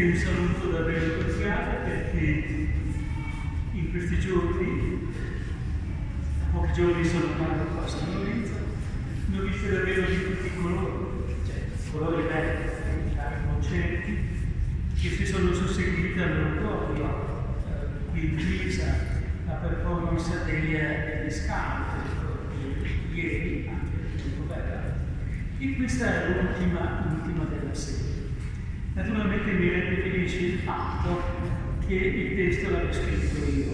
quindi un saluto davvero cordiale perché in questi giorni, pochi giorni sono andato qua a San Lorenzo, ne ho visto davvero di tutti i colori, cioè colori belli, concerti, che si sono susseguiti all'oratorio, eh, qui in Pisa, la performance degli, degli ieri, anche molto bella. E questa è l'ultima, della serie. Naturalmente mi rende felice il fatto che il testo l'avevo scritto io.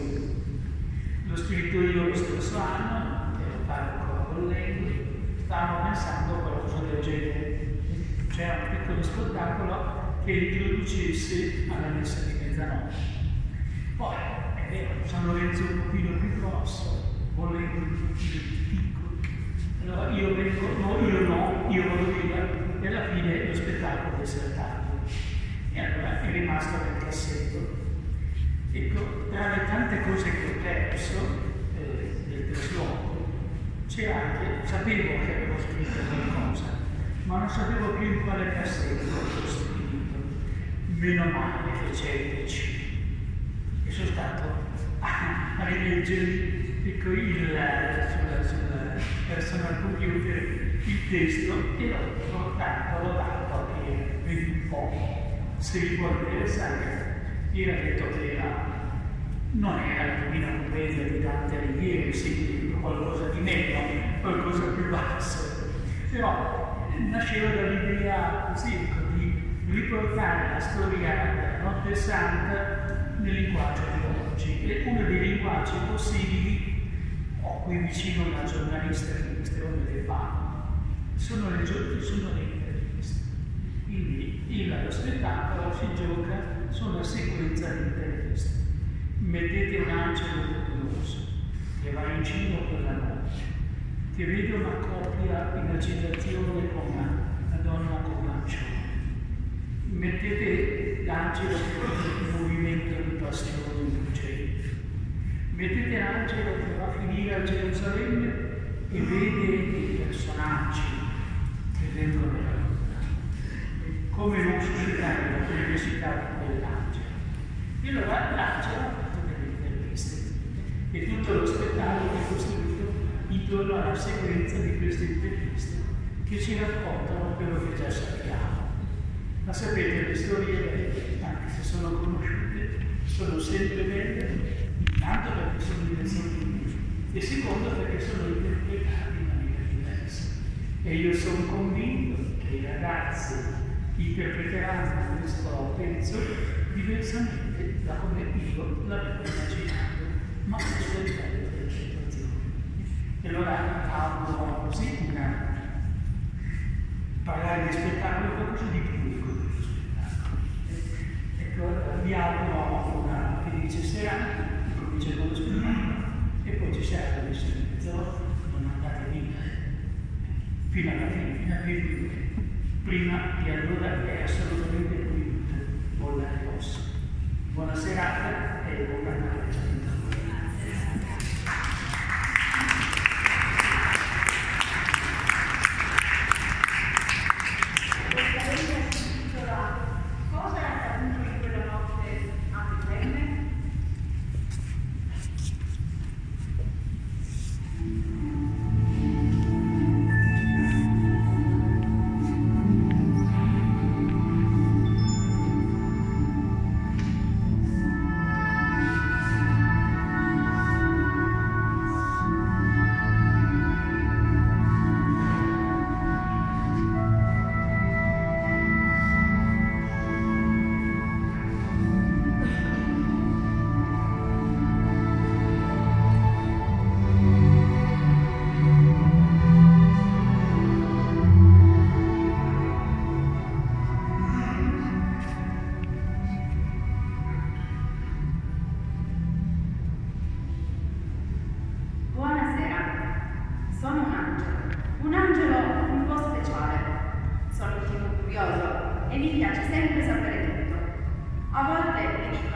L'ho scritto io lo stesso anno, ero parco con lei, stavamo pensando a qualcosa del genere. C'era un piccolo spettacolo che introducesse alla messa di mezzanotte. Poi, è vero, San Lorenzo un pochino più grosso, volendo un pochino più piccolo. Allora io vengo, no, io no, io vado via e alla fine lo spettacolo è saltato e allora è rimasto nel cassetto. Ecco, tra le tante cose che ho perso eh, del trasloco, c'è anche, sapevo che avevo scritto qualcosa, ma non sapevo più in quale cassetto avevo scritto. Meno male che c'è il PC. E sono stato a, rileggere ecco, il, sulla, sulla personal computer il testo e l'ho portato, l'ho dato che vedi un po' se vi può interessare, era detto che era, non era la Divina Commedia di Dante Alighieri, sì, qualcosa di meno, qualcosa più basso, però nasceva dall'idea così, di riportare la storia della Notte Santa nel linguaggio di oggi. E uno dei linguaggi possibili, ho qui vicino una giornalista che queste ore le fa, sono le, sono le quindi il, lo spettacolo si gioca sulla sequenza di interviste. Mettete un angelo luminoso che va in giro per la notte, che vede una coppia in agitazione con una donna con lancione. Mettete l'angelo che il movimento di passione in uccelli. Mettete l'angelo che va a finire a Gerusalemme e vede i personaggi che vengono come non suscitare la curiosità di. E allora l'angelo delle interviste e tutto lo spettacolo è costruito intorno alla sequenza di queste interviste che ci raccontano quello che già sappiamo. Ma sapete, le storie belle, anche se sono conosciute, sono sempre belle, intanto perché sono diverse e secondo perché sono interpretate in maniera diversa. E io sono convinto che i ragazzi interpreteranno questo pezzo diversamente da come io l'avevo immaginato, ma questo è il bello delle situazioni. E allora auguro così una parlare di spettacolo è qualcosa di pubblico dello spettacolo. Ecco, vi auguro una felice serata, comincia con lo spettacolo e poi ci sarà la messa di mezz'ora, non andate via fino alla fine, fino a che quella che chiamano la notte santa, la notte in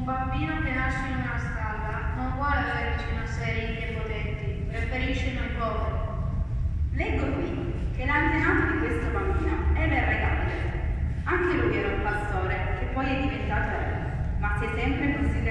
Un bambino che nasce in una stalla non vuole avere vicino a sé ricchi e potenti, preferisce noi poveri. Leggo qui che l'antenato di questo bambino è Verregabile. Anche lui era un pastore che poi è diventato re, ma si è sempre considerato